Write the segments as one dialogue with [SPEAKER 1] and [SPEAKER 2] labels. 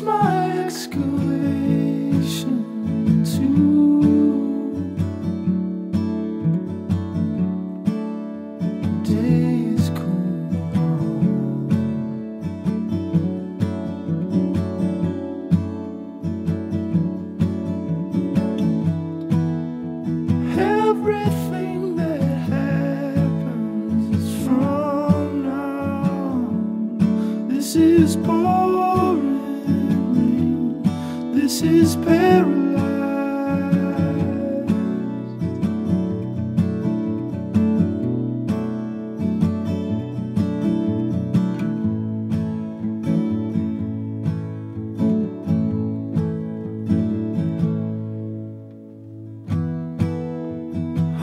[SPEAKER 1] my excavation too? Cool. Everything that happens is from now. This is rain. This is paralyzed.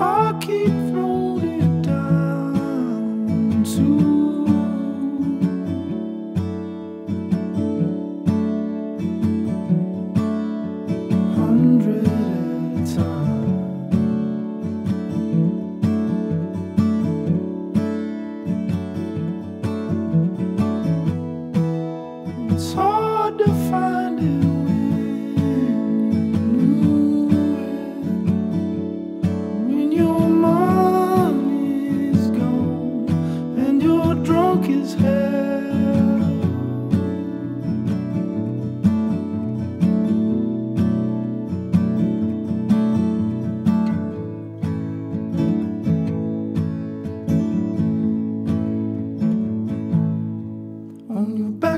[SPEAKER 1] I keep throwing it down too.